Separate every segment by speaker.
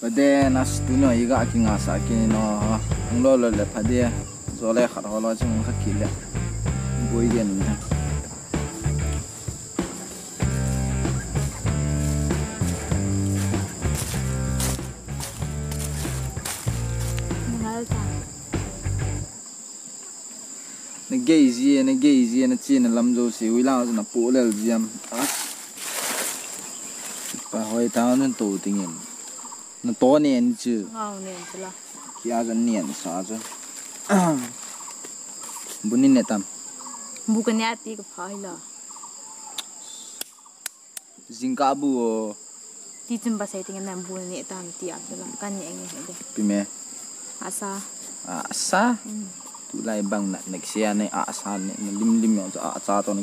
Speaker 1: bade, nas tu no iga ki nga sa ki no ang lo lo le phade zo le khar ho lo chung kha ki le. Boi gen na e, na gei zi na e, gei zi na chi na lam zo si. Wi la na po le jiam as pa hoi ta nun tu tingin nó to niên chứ.
Speaker 2: Ngao niên chứ là
Speaker 1: kia cái niên sao chứ bún nín tam
Speaker 2: bu cái nhát tí cái phải là
Speaker 1: zingka bu
Speaker 2: tí chim ba sai tiếng nam bu nhẹ tam tí à chứ là căn nhẹ nghe hết đấy
Speaker 1: pime
Speaker 2: asa
Speaker 1: asa tu lai bang nak nek sia ne asa ne lim lim yo cha cha to ni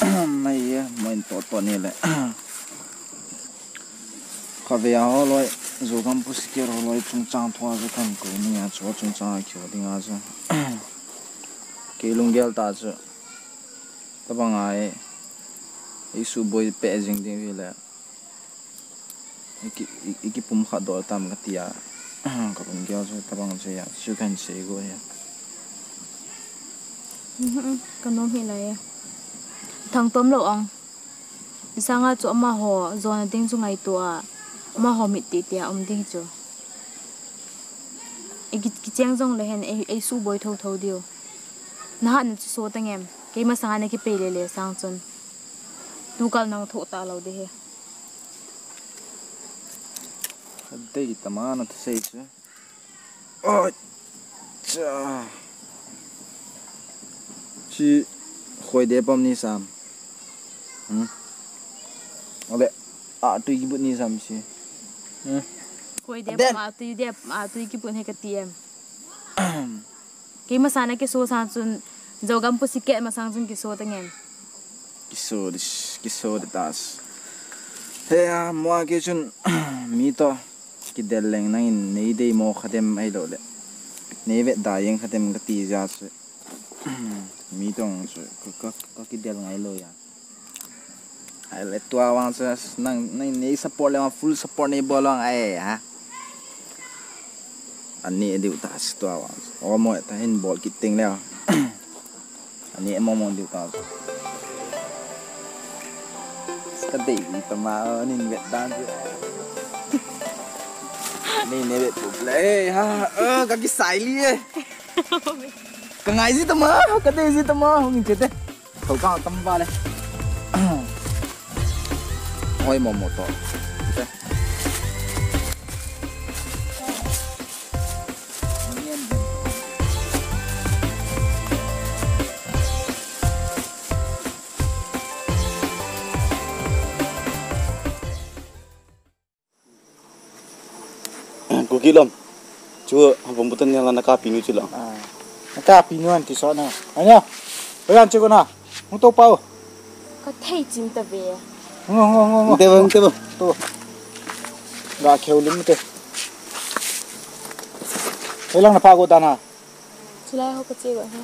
Speaker 1: kilo
Speaker 2: này asa này em hỏi
Speaker 1: mai ya mai to to ni le kha ve ya ho loi zo kam pu skier chung chang thwa zo kam ko ni ya ta zo ta bang ai ai su boy pe jing ding vi le iki iki pum kha do tam ka tia ka lung gel zo ta bang zo ya su ya
Speaker 2: thằng tôm lâu ông sang à chỗ mà họ rồi là tiếng chung ngày tua mà họ mịt tít tia ông tiếng chỗ cái cái trang rong là hen ai ai su bồi thâu thâu điều na han số tăng em. Cái mà sang này cái pê lê lê sang chân tu kal nang thô ta lâu đi he.
Speaker 1: Đây tama anh nó say chứ. Ôi. cha. Chị khôi đẹp bom ni sam. Ole. À tụi cái bút ni sam chị. Ừ.
Speaker 2: Koi dia ma tu dia ma tu ki pun he ka tiem. Ke ma sana ke so san chun jogam pu siket ma sang chun ki so tang em.
Speaker 1: Kiso dis. Kiso de tas. Hey à mua cái chun mi to. Cái đèn leng nang in nei dei mo khadem ai lo le. Nei vet da yang khadem ka ti ja su. Mi tong su. Ko ko ko cái đèn ngai lo ya. ai le tua wang sa nang nang nei support le wang full support nei bolong ai ha? Ani diu ta s tua wang. O mo ta hin bol ki ting le ani mo mo diu ta. Ska dei ni ta ma ni vet dan ju ni ne vet pu le ha ơ ka ki sai li e. Ka ngai gì ta ma ka dei gì ta đây Ôi mò mò to. Ok.
Speaker 3: Gugilom. Chua hambom butan yang lana kapi nu chila.
Speaker 4: à nó ta pin nuan thì sợ nào anh nhá bây giờ chưa có nào không tô ngon ngon ngon ngon
Speaker 3: Te bang te bang.
Speaker 4: tô gà khéo lắm thế thế nó pha cô ta nào
Speaker 2: ho ka che go ha.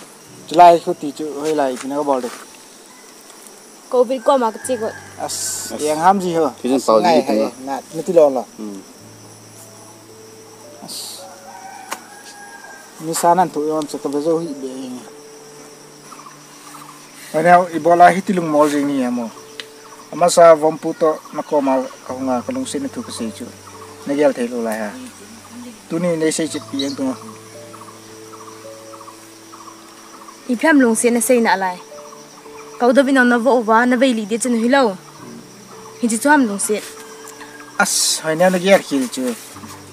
Speaker 4: chỉ lại khu tí chữ hơi lại thì nó có bỏ được
Speaker 2: Ko bi ko ma ka che go.
Speaker 4: as yang ham gì hả
Speaker 3: Thì dân bảo gì mà.
Speaker 4: nạt nó tí lo là
Speaker 3: Hmm.
Speaker 4: ni sanan tu yom sa tabazo hi be Ano ibola hitilung mall jing ni amo. Ama sa vomputo nako ma kahunga kalung sin tu kasi chu. Nagyal thelo la ha. Tuni nei sei chit piang tu.
Speaker 2: I pham lung se na sei na lai. Kau da bin na vo wa na ve li de chen hi lo. Hi chi chuam lung se.
Speaker 4: As hay na nagyal kil chu.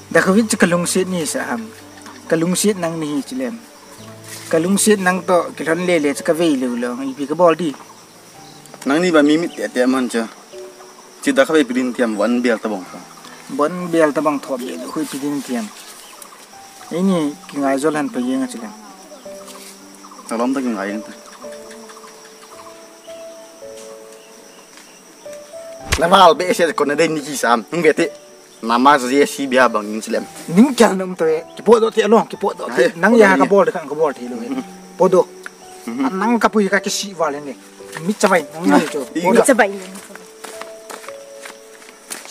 Speaker 4: Da ko wit kalung sit ni sa ham. Kalung sit nang ni chilem. Kalung sit nang to kilon le le ka ve lu lo ngi pi ka bol di.
Speaker 3: Nang ni ba mimit te te man cha. Chi da khabe pidin tiam wan bial ta bong.
Speaker 4: Bon bel ta bang thop le hui pi din tiam. Ini ki ngai zol han pa yeng chilem.
Speaker 3: Ta lom ta ki ngai ta. Namal be se ko na den ni ki sam. Nung bete. Nama zia si bia bang in silem.
Speaker 4: ning kal nam to ki po do ti alo ki po do ti nang ya ka
Speaker 3: ni.
Speaker 4: bol ka bol ti lo po do nang ka pu ka ki si wa le ne ni cho po
Speaker 2: Mi
Speaker 4: do
Speaker 2: cha bai ni.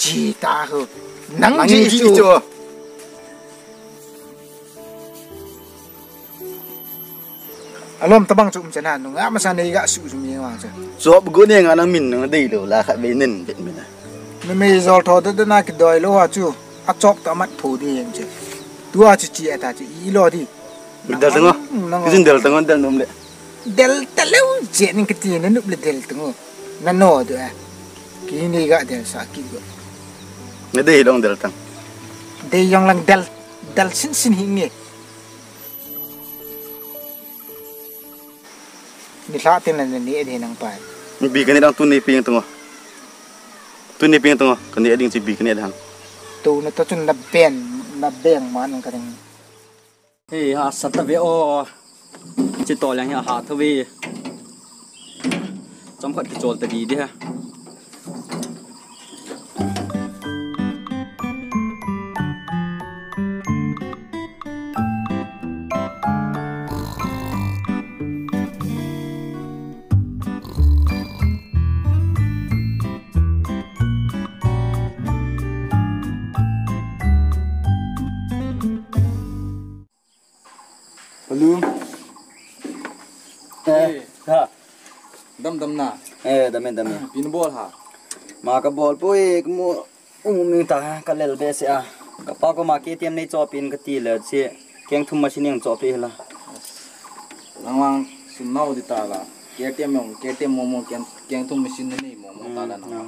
Speaker 4: chi ta hơ nang
Speaker 3: nang
Speaker 4: ji
Speaker 3: ji
Speaker 4: chu
Speaker 3: chu
Speaker 4: alom tabang chu um chana nu nga masa nei ga su su mi wa cha
Speaker 3: so bu ne nga nang min nang dei lo la kha be nen bet min
Speaker 4: me me zol tho da na ki doi lo wa chu a chok ta mat phu di yeng che tu a chi chi ta chi i lo di
Speaker 3: dal tango kizin dal tango dal nom le
Speaker 4: del ta lew je ning ki ti na nu le del tu na no do a ki ni ga del sa ki go
Speaker 3: ne dei long dal tang
Speaker 4: de yong lang del dal sin sin hi nge ni la tin na ni e de nang pa
Speaker 3: bi kan dang tu ne ping tango tu ne ping tango kan ne ding chi bi kan ne dang.
Speaker 4: Tu na to chun na ben na beng man ka ding
Speaker 5: Hey, ha sata ve o chỉ to lang ya ha tho ve chom khat ki chol ta di di ha
Speaker 1: Balloon. Dam dam na.
Speaker 5: eh dame dame
Speaker 1: Pin ball ha.
Speaker 5: ma ka bol poi mo um mi ta ka lel be se a ka pa ko ma ke tiam nei cho pin ka ti le che keng thum machine yang cho pe la
Speaker 1: Lang lang sun nau di ta la. KTM yong KTM mo mo ken ken tu machine ni mo mo ta la na.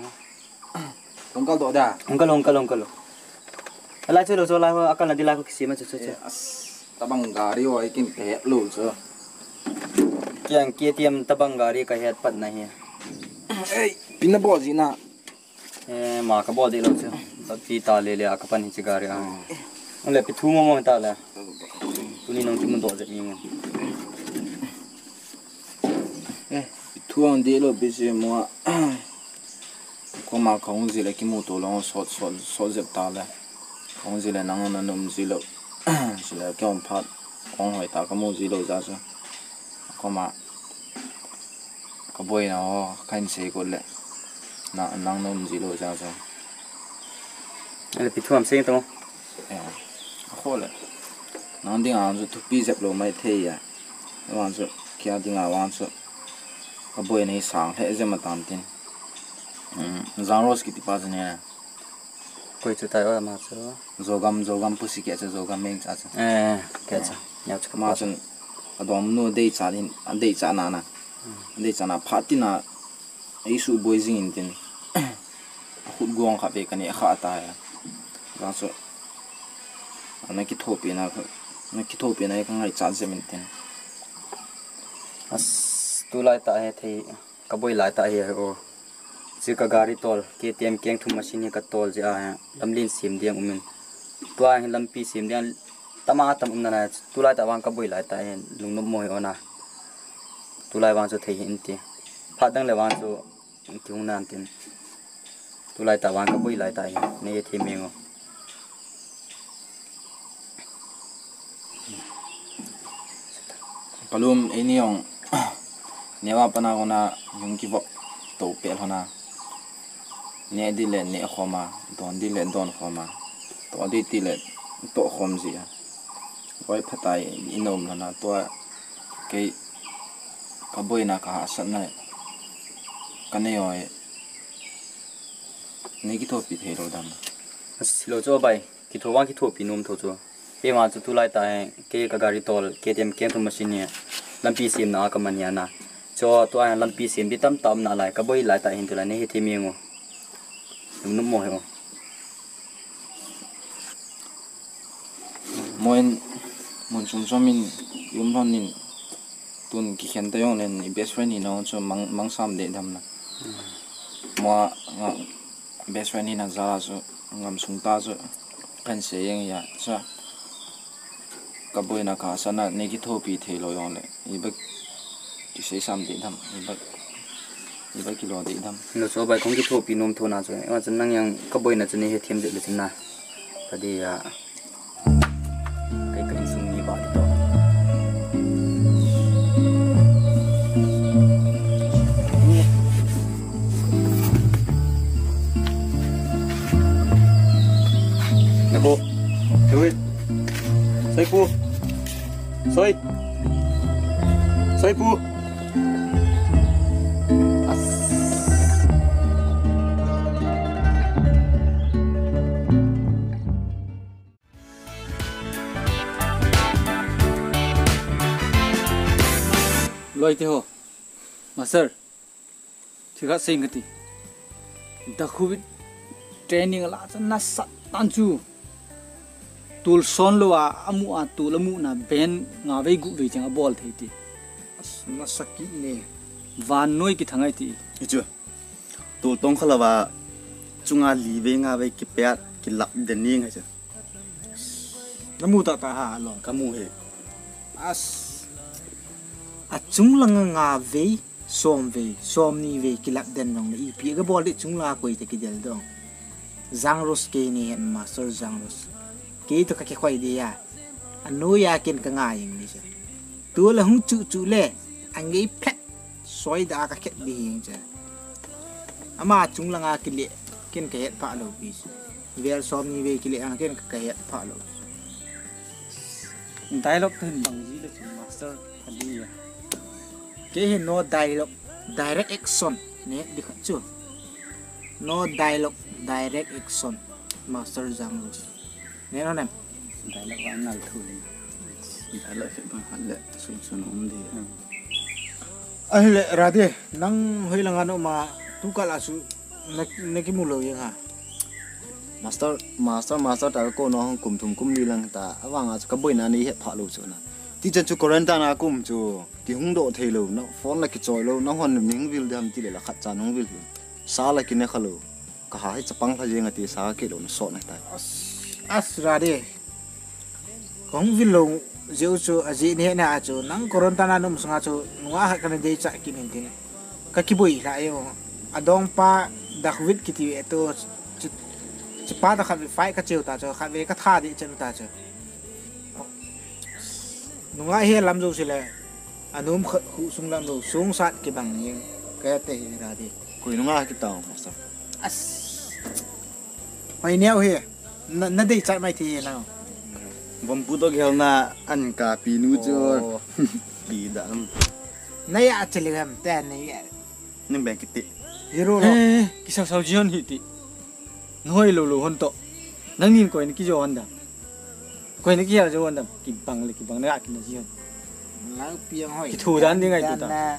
Speaker 1: Kal do da.
Speaker 5: ong ka long ka long ka lo ala che lo cho la akal na di la ko kisi ma che che che
Speaker 1: As tabang gari o ikin ke lu so.
Speaker 5: Kyang ke tiam tabang gari ka het pat na hi
Speaker 1: Hey, pin ball ji na.
Speaker 5: eh ma ka bol di lo che ta ti ta le le ka pan hi chi gari a le pi thu mo mo ta le tu ni nong ti mo do je mi mo
Speaker 1: Eh, tuang de lo bi je mo. Ko ma kong ji le ki mo to long so so so zep ta le. Kong ji le nang na num ji lo. Ji le kyong pat kong hoi ta ka mo ji lo za so. Ko ma ka boy na o kan se ko le. Na nang num ji lo za so.
Speaker 5: le pi thu am se to
Speaker 1: Eh. Ko le. Nang ding ang zu tu pi zep lo mai the ya. Wang zu kia ding a wang zu. Ka boy nei sang he ze ma tam tin. Zang ros ki ti pa ne.
Speaker 5: koi chu tai wa ma chu
Speaker 1: zogam zogam pusi ke cha zogam meng cha cha
Speaker 5: eh ke cha nya chu
Speaker 1: ma
Speaker 5: ma
Speaker 1: chun adom nu dei cha din an dei cha na. Na dei cha na phati na ai su boi jing in tin khut gong kha be kani kha ta ya. Ga so ana ki thopi na kha na ki thopi na ka ngai cha je min tin
Speaker 5: as tu lai ta he thei ka boi lai ta he o chi ka gari tol ke tiam keng thu machine ka tol ja ha lamlin sim diang umin. Tua hin lampi sim diang tama tam um na na tu lai ta wang ka boi lai ta he lungnom moi ona. Tu lai wang chu thei hin ti pha dang le wang chu tiung nan tin. Tu lai ta wang ka boi lai ta he ne ye thi mengo.
Speaker 1: Palum ini yang newa pana kona yung ki bok to pe hona. Ne di le ne khoma, don di le don khoma. To di ti le to khom ya wai phatai inom lana to ke ka boi na ka san na ka ne oi ne ki to pi the ro dam
Speaker 5: silo cho bai ki tho wang ki tho pi num tho cho he ma chu tu lai ta he ke ka gari tol ke tem ke thu machine ne lampi sim na ka man ya na cho to an lampi sim bi tam tam na lai ka boi lai ta hin tu la ne he thi mi ngo num num mo he ngo
Speaker 1: moin mon sum som min yum hon nin tun ki khen ta yong len ni best friend ni no cho mang mang sam de dam na mo nga best friend ni na za so ngam sung ta so kan se yeng ya cha ka boy na ka sa na ne ki tho pi the lo yong le i ba ki se sam de dam i ba i ba ki lo de dam
Speaker 5: lo cho bai kong ki tho pi num tho na cho wa chen nang yang ka boi na chen ne he them de le chen na ka di ya
Speaker 3: Dawid. Soy pu. Soy. Soy pu. As.
Speaker 6: loi te ho master thiga sing gati da khubit training la cha na sat tul son lo a amu a tul amu na ben nga ve gu ve chang a ball thei ti.
Speaker 4: Na sakit ne.
Speaker 6: Van noi ki thangai ti.
Speaker 3: Ichu. Tu tong khala wa chunga li ve nga ve ki pe ki lap den ni nga cha.
Speaker 4: namu ta ta ha lo.
Speaker 3: Kamu he.
Speaker 4: as a chung lang nga ve som ve som ni ve kilap den nong i pi ga bol de chung la koi te ki del dong. Zang ros ke ni master zang ros ke to ka ke khoi de ya anu ya ken ka nga yin ni cha tu la hung chu chu le ang ge phet soi da ka ket bi yin cha ama chung lang a ki le ken ka het pa lo bi ver som ni ve ki le ang ken ka het pa lo
Speaker 6: dialogue ten bang ji le chu master? Hadi ya
Speaker 4: ke hi no dialogue direct action. Ne di kha chu no dialogue direct action. Master jang rus ne no nem
Speaker 6: dialogue wa nal thu le
Speaker 3: Ala he ba hala sun sun om de.
Speaker 4: ahle radhe nang hoilang ano ma tu kala su ne ki mulo yang ha
Speaker 3: Master master master ta ko no hong kum thum kum ni lang ta. Awang a ka boina ni he pha lo chu na. Ti chen chu quarantine na kum chu ti hung do thei lo no phone la ki choi lo no hon ning vil dam ti le la khat chan hong vil sa la ki ne khalo ka ha hi chapang pha jenga ti sa ke lo no so na ta.
Speaker 4: As radhe kong vilo zeu chu aji ne na chu nang koronta na num sunga chu nuwa ha kan de cha kinin tin. Ka ki boi la yo. Adong pa dakhwit kiti eto ba ta khát phải cái chiều ta cho khát về cái tha đi chân ta cho nung ai he làm rồi là anh um khát khu sung làm rồi sung sát cái bằng những cái tệ ra đi
Speaker 3: Ko no nga ki taw master.
Speaker 4: as mày neo he. nó nó đi chạy mày thì nào
Speaker 3: Vam pu to gel na an ka pi nu pi da am.
Speaker 4: này à chỉ là làm tên này
Speaker 3: bang ki ti.
Speaker 4: hero lo.
Speaker 6: Eh ki sa sau jion hi ti. Noi lo lo hon to nang nin ko ni ki jo hon da ko ni ki ya jo hon da ki bang le ki bang na ki na jion.
Speaker 4: Lão piang hỏi
Speaker 6: Cái thủ đàn đi ngay từ ta.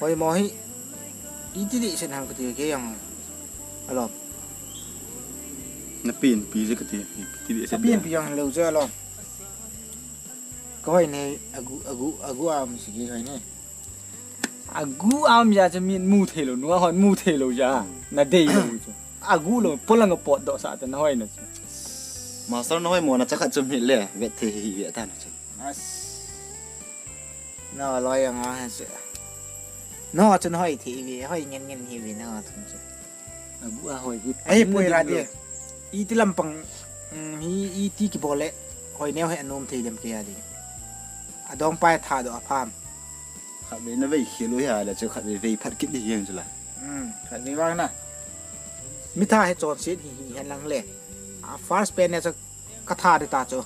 Speaker 4: hỏi mỏi ý chí đi xin hàng cái cái yang. Alo
Speaker 3: Na pin pi je ka ti. Ti de se.
Speaker 4: Sabihin piyang lâu chưa lo này agu agu agu am sige coi này.
Speaker 6: Agu am ya cha min mu the lo nuwa hon mu the lo na dei lo chu agu lo polang a pot do sa ta na hoi na
Speaker 3: Master no hoi mo na cha kha chum le ve the hi ve ta na chu.
Speaker 4: As Nó lo yang à hả sự Nó chân hỏi thị vì hỏi nhân nhân vì nó thùng sự
Speaker 6: agu a hoi
Speaker 4: Ấy bùi ra đi Ý tí lâm bằng Ý ý tí kì bồ lệ Hỏi neo hệ nôm thì đêm kia đi À đông bài thả đồ phàm
Speaker 3: Kha ve na ve hi lo ya la chu kha ve ve phat ki di yen chu la.
Speaker 4: Ừ, phải đi vang nè Mi tha hệ tròn xít hi hi hèn lăng lệ À first pen này cho Cắt thả đi ta cho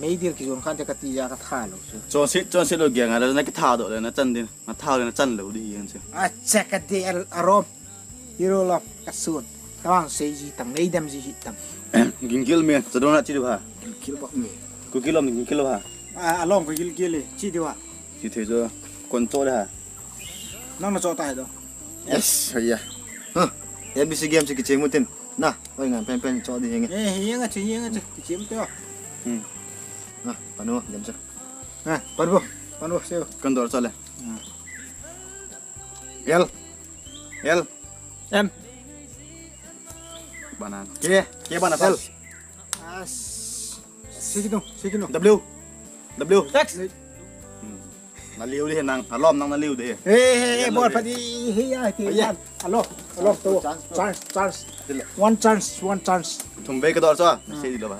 Speaker 4: Mấy điều kỳ dồn khăn cho cắt tì ra cắt thả lộ chứ
Speaker 3: Chon sit chon sit lo ge nga la na ki tha do le na chan din. Ma tha le na chan lo di yen chu.
Speaker 4: à chắc cái đi arom hero lo cắt xuân các bạn xây gì tầm ngay đâm gì tầm
Speaker 3: Ging kil me cha do na chi du ha.
Speaker 4: kilo bọc mì
Speaker 3: Ku kilom ni kilo ha.
Speaker 4: à alom cái kilo kilo chi đi à
Speaker 3: Chi the jo kon cho de ha.
Speaker 4: nó nó cho tay đâu
Speaker 3: Yes, ya. Ha. Ya bi si game chi ki cheng mo tin. Na, oi ngan pen pen cho di yen.
Speaker 4: ê hiếng à chỉ hiếng à chỉ chiếm tiêu
Speaker 3: Ha, panu jam cha.
Speaker 4: à bắn vô bắn vô siêu
Speaker 3: Kon dor cha le. Yel. Yel.
Speaker 6: em
Speaker 3: Banan. Ke, ke bana pal.
Speaker 4: à xí cái đâu xí cái đâu
Speaker 3: W. W.
Speaker 6: x
Speaker 3: Na liu di nang, na lom nang na liu de.
Speaker 4: ê ê ê bọt phải đi hi à thì
Speaker 3: Ây da.
Speaker 4: alo alo tôi chance chance one chance one chance
Speaker 3: Thum ve ka dor cha. Se di lo ba le.
Speaker 4: kỹ bự ni đừng tặng
Speaker 3: Aman ni he chila. E bana pam. E bana. E bana pam.
Speaker 4: đập lâu
Speaker 3: Ne di lo cha. X bana pam
Speaker 4: banan.
Speaker 7: Kia, kia banan sel. Sige à, no, sige no. W. W. X ừ. Nó liu đi nang, nó lom nang nó liu đi. Hey hey hey, bor pati hey ya ti. Alo, alo to. Chance, chance. One chance, one chance. Thum be ka dor so. Sige lo ba.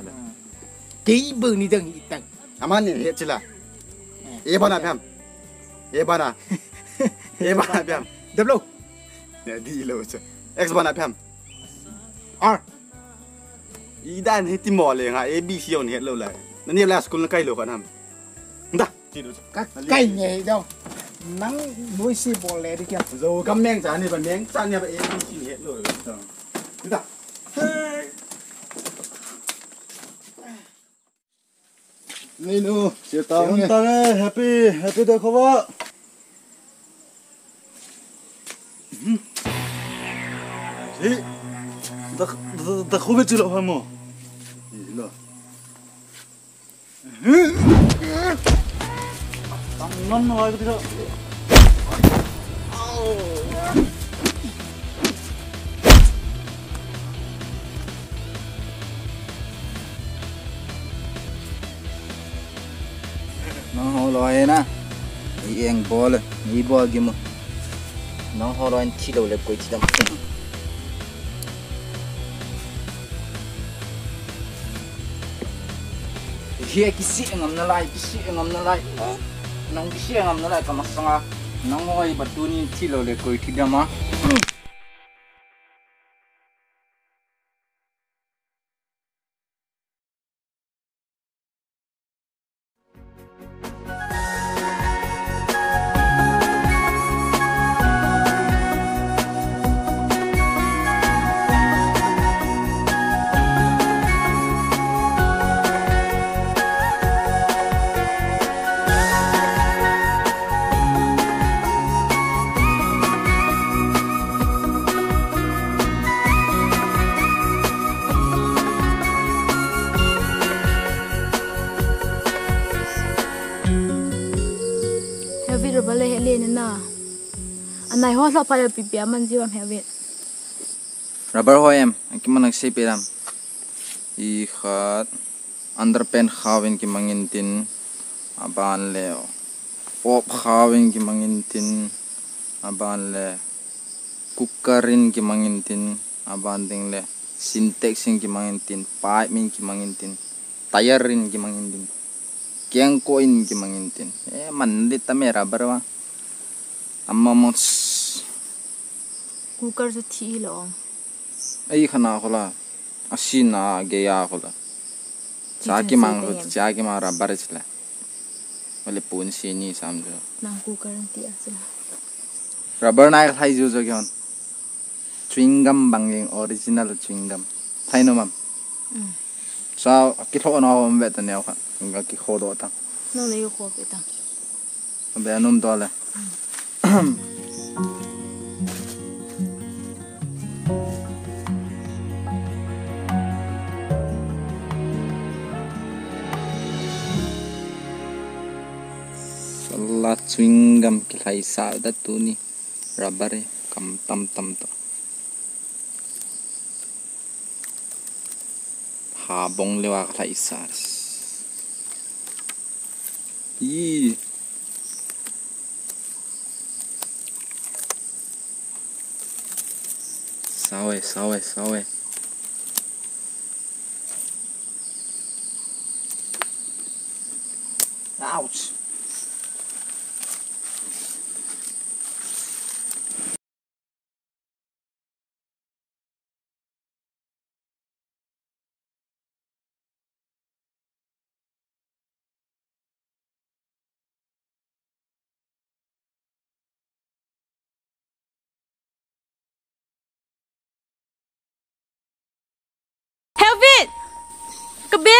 Speaker 7: Ti bu ni dang i
Speaker 4: tang. Aman ni he chila. E bana pham. E bana. E
Speaker 7: bana pham. W. Ne di lo. X bana pham. R ý đan hết tim mỏ liền hả? ABC còn hết lâu lại. Nó nhiên là school nó cây lâu còn hầm đó các cây nhảy đâu. Nắng núi xì bò lẹ đi kìa. Rồi cầm miếng chán này, bằng miếng. Chán nhà vậy ABC hiện lâu rồi. Đó nên ô. Chiều tao hôm ta này happy happy được không ạ? Ừ. Hãy subscribe ce lo famo? Lo. Non no, hai capito?
Speaker 1: nó hồ lòi na ý em bò lên ý bò kia mà nó hồ lòi chi đầu lại quay chi đâm hiya kisi ngam na lai kisi ngam na lai nang kisi ngam na lai kamasanga nang hoi batuni chi lo le koi thi
Speaker 2: Anai ho la pa ya pi pia man jiwam heavy.
Speaker 1: rubber ho em ki manak se piram? I khat underpen khawin ki mangin tin aban le? Op khawin ki mangin tin aban le? Kukarin ki mangin tin aban ding le? Syntax ki mangin tin pipe min ki mangin tin tire rin ki mangin tin kyang coin ki mangin tin e man dit tame rubber wa. Amma mo
Speaker 2: Cooker sa thi lo.
Speaker 1: ai khana khola asina geya khola chaki mang lo chaki ma rubber chla wale pun si ni samjo
Speaker 2: Nang cooker ang ti asa.
Speaker 1: rubber na khai ju jo gyon chewing gum banging original chewing gum thai no mam
Speaker 2: Mm.
Speaker 1: sa ki tho na hom vet ne kha nga ki kho do ta
Speaker 2: No le yo ko pe ta.
Speaker 1: be num do le Salah chewing gum ki sa da tu ni rubber kam tam tam to ha bong lewa ka i sawe sawe sawe.
Speaker 4: Ouch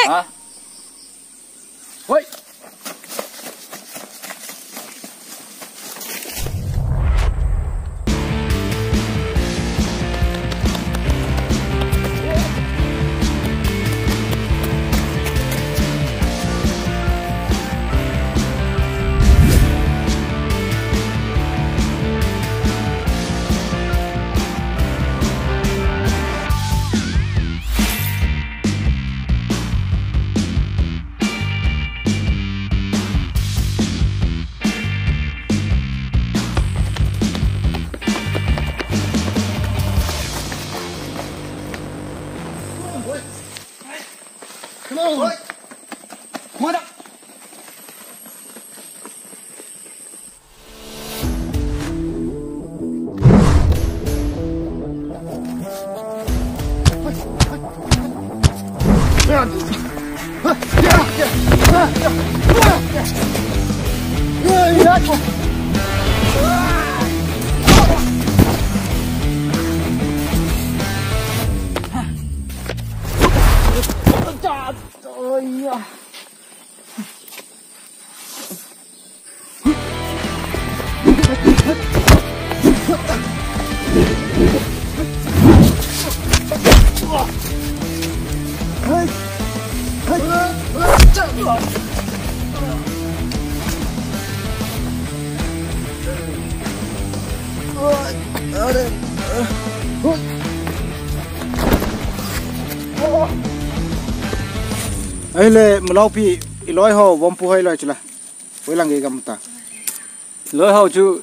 Speaker 2: Kabik!
Speaker 1: ha
Speaker 4: ấy lệ mà lau pi lối hậu vòng pu hay lối chula với lăng cái gam ta.
Speaker 6: Lối hậu chú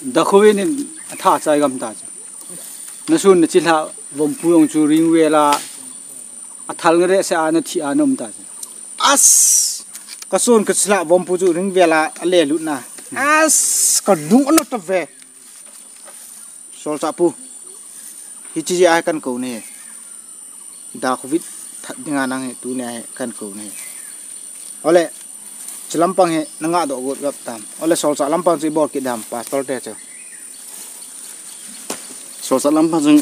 Speaker 6: đặc khu nên thả trái gầm ta chứ nó xuân nó chỉ là vòng phu ông chú riêng về là à thằng người đấy sẽ ăn nó ăn ông ta chứ
Speaker 4: as! Xuân son ka sla bom pu riêng về vela ale lụt na. As! Ka đúng nó tập ve. Sol cha phu, hi chỉ ai căn cầu này, đã covid that dinga nang he tu ne kan ko ne ole chilampang he nanga do got gap tam ole sol cha lampang chi bor ki dam pastor te cha
Speaker 7: so sa lam pa jung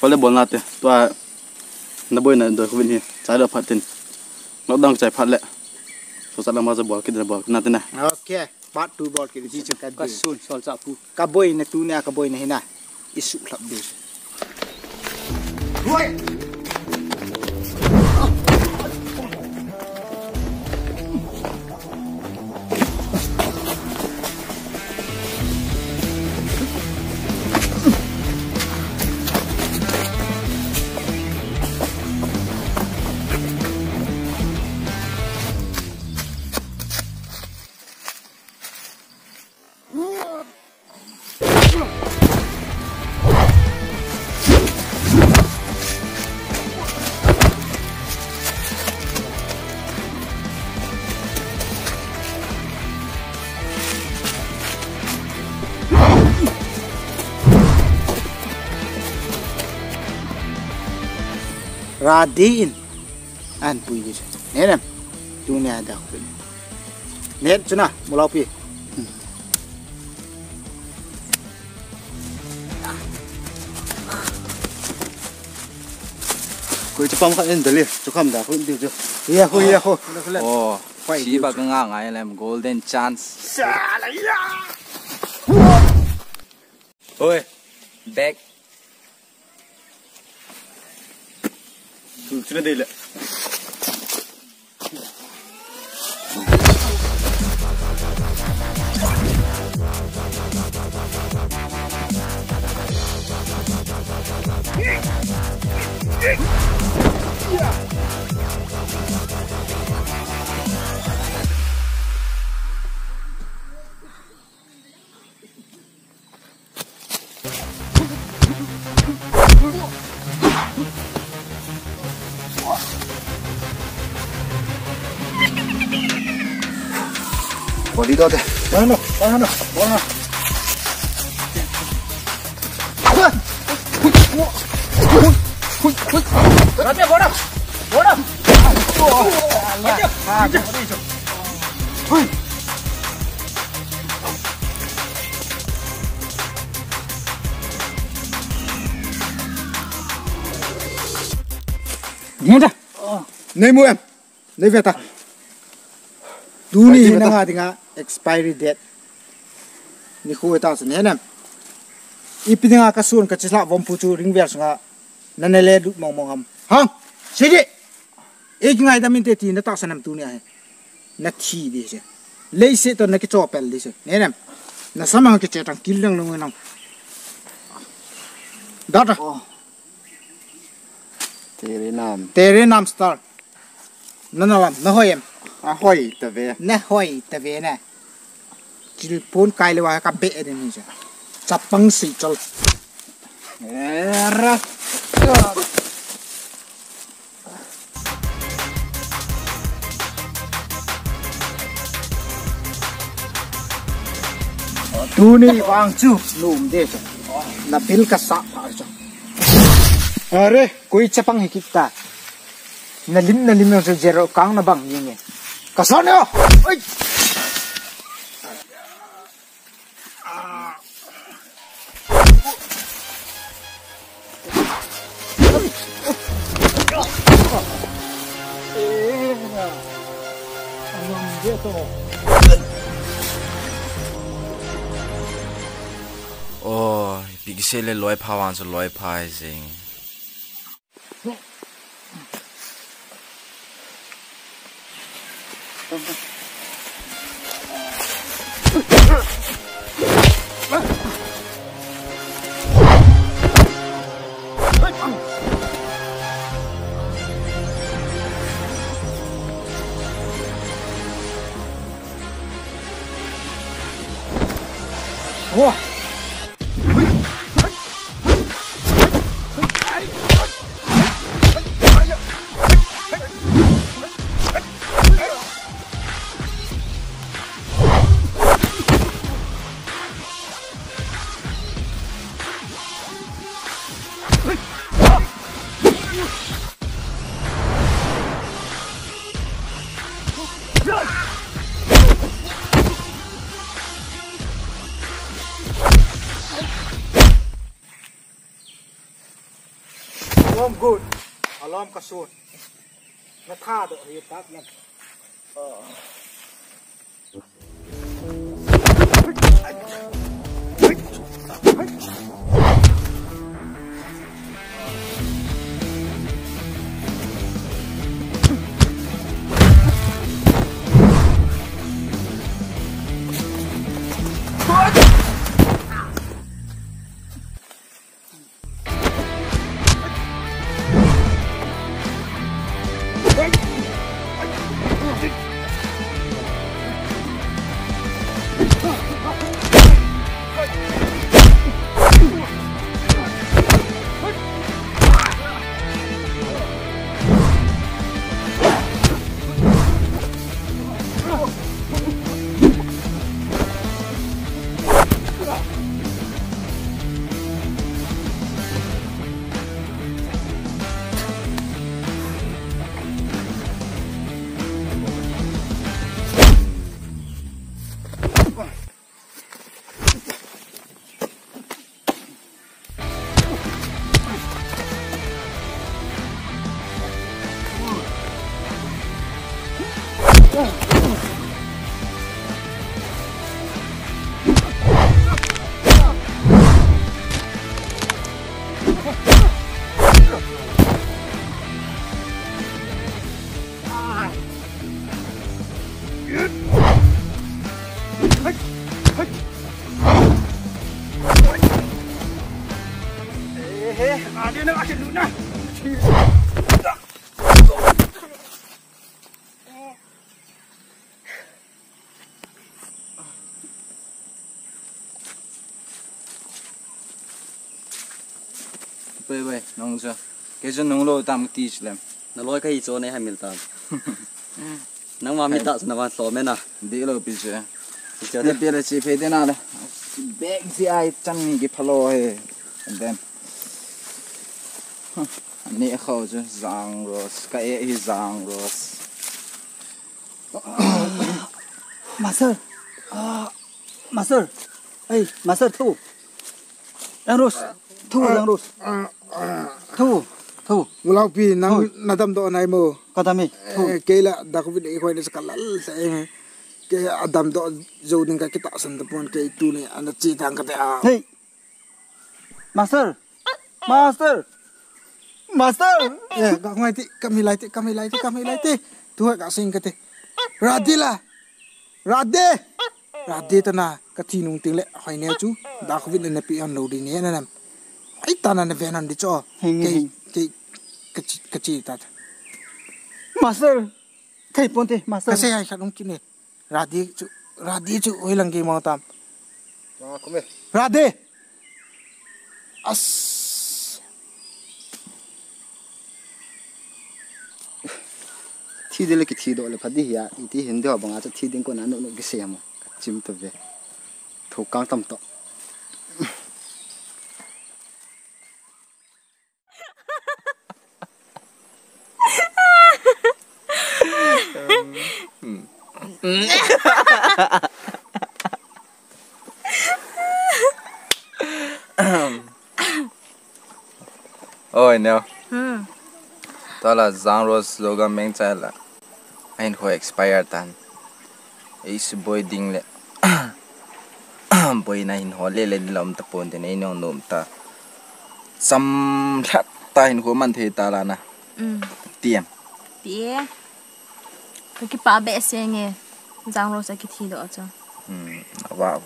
Speaker 7: pale bon la te to na boy na do khwin hi cha do phatin nó đang chạy phát lệ. Số sát làm bao giờ bỏ cái bỏ nát thế này.
Speaker 4: Okay bat tu bor ki chi cha ka
Speaker 6: cái xuân sol chả phu.
Speaker 4: Ka boy ne tu ne ka boy ne hina isu lap bi radin. An pui ni ne nam tu ne ada ko ne chuna mulau pi
Speaker 7: cô cho phong khăn đến cho khăm đã khuyên tiêu chưa?
Speaker 4: Ya ho ya ho
Speaker 1: Ồ,
Speaker 4: Quay
Speaker 1: chỉ bà cái ngang ngay làm golden chance. Ôi, back.
Speaker 7: Cứ chưa đây đi đâu đây đó nó đó nó bỏ nó
Speaker 4: nghe ra nei mu em. Nei về ta. Tu ni na nga tinga expiry date. Ni khu ta sa ne nam ipinga ka sun ka chisla vom pu chu ring ver sanga. Nanele du mong mong ham hang sidi ek ngai da min te ti na ta sanam tu ni ai na thi de se. Lei se to na ki chopel de se. Ne nam na samang ke chetang kilang lo nam data
Speaker 3: thế nam.
Speaker 4: Tere nam star. Nanalam na hoyem
Speaker 3: à hỏi tờ về
Speaker 4: na hoi ta ve na chil pon kai le wa ka be de ni ja. Chapang si chol era. Tu ni wang chu num de cha na bil ka sa pa cha are koi chapang hi kita na lim na lim yung zero kang na bang yun cả kason nữa Ây.
Speaker 1: Ôi, bị cái xe lên lối phá hoàn rồi lối phá gì.
Speaker 4: Alarm kasun. Na tha do hi tak na.
Speaker 1: Bye bye, nong chưa. Cái chân nong lo tam tí chứ làm.
Speaker 5: na loi kai cho ne hamil ta nang ma mi ta na wa so me na
Speaker 1: Đi lo bị chứ.
Speaker 5: cho
Speaker 1: Thế
Speaker 5: de
Speaker 1: bây giờ chỉ phải thế nào đây? Bag gì ai chân ni cái phalo hay. And then. Nè khâu chứ, giang rose. Cái ấy hi giang rose.
Speaker 6: Master. Ah, Master. Hey, Master thu. Yang Rus. Thu yang Rus. Thu. Thu.
Speaker 4: Mulau pi nang nadam do nai mo.
Speaker 6: Kata mi. Thu.
Speaker 4: Kela da ko vi ko ni sakal sa ke adam do zo ding ka kita san da pon ke tu ni an chi tang ka ta.
Speaker 6: Hey. Master. Master. Master.
Speaker 4: Eh, ka ngai ti kami lai ti kami lai ti kami lai ti. Tu ka sing ka ti. Radila. Radhe. Radhe ta na ka thi nung ting le hoi ne chu da ko vi ne pi an lo ding ne na nam. Ai ta na ne ven an di cho. Ke ke ka chi ka chi ta.
Speaker 6: Master. Thầy ponte, Master.
Speaker 4: Ka se ai ka nung ki ne. Radhe chu Radhe chu oi lang ge ma tam. Radhe. As
Speaker 3: thi đi lấy cái thi đó là phải đi hia ít thì hiện đó bằng cái thi đến con nào nó cái xe mà chim tụi về thủ cang tâm tọt
Speaker 1: Ôi nè.
Speaker 8: Ừ. Hmm.
Speaker 1: Đó là giang rồi slogan mình chạy lại anh hồi expire tan. Sự boy ding lệ. Boy này hình hồ lệ lên lòng tập bốn thì này nó nôm ta. Xăm lát ta hình hồ man thế ta là na
Speaker 8: ừ.
Speaker 1: Tiệm
Speaker 8: tía cái cái bà bé xe nghe. Giang rô sẽ cái thi đó cho.
Speaker 1: Um wow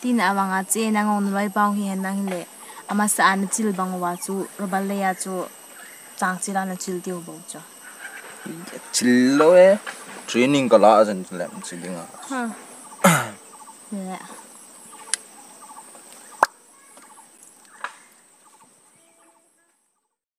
Speaker 8: tin à vang à chế nang on loi bao hi hen nang le ama sa an chil bang wa chu robal le ya chu chang chila na chil tiêu bo cho
Speaker 1: chillo e training ka la asan lem chilinga
Speaker 8: ha le